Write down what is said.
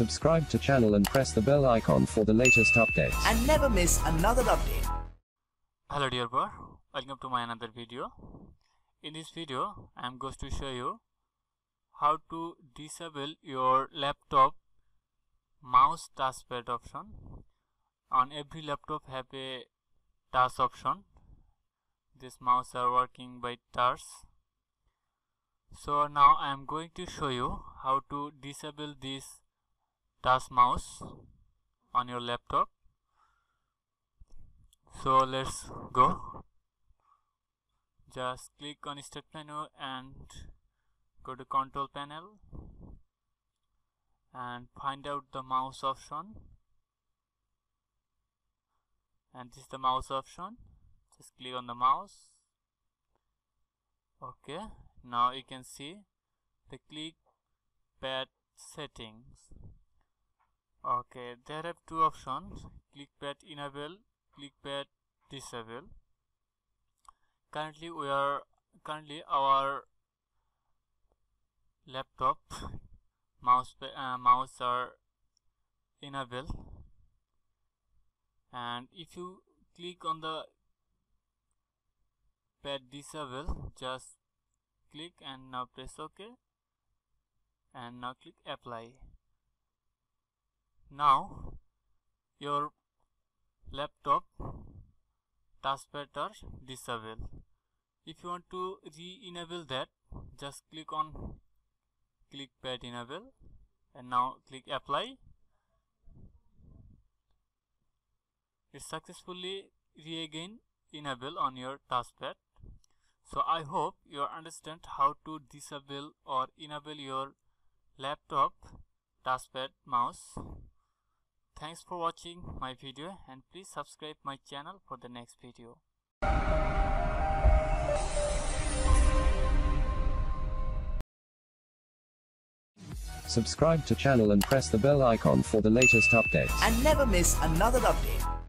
Subscribe to channel and press the bell icon for the latest updates. and never miss another update. hello dear boy. Welcome to my another video. In this video i am going to show you how to disable your laptop mouse touchpad option. On every laptop have a touch option. This mouse are working by touch so now i am going to show you how to disable this touch mouse on your laptop. So let's go. Just click on start menu and go to control panel and find out the mouse option. And this is the mouse option. Just click on the mouse. Okay now you can see the click pad settings okay there are two options. Click pad enable clickpad disable. Currently we are currently our laptop mouse uh, mouse are enable. And if you click on the pad disable just click and now press ok and now click apply now your laptop touchpad are disabled if you want to re-enable that just click on click pad enable and now click apply. It successfully re-again enable on your touchpad so i hope you understand how to disable or enable your laptop touchpad mouse Thanks for watching my video and please subscribe my channel for the next video. Subscribe to channel and press the bell icon for the latest updates. and never miss another update.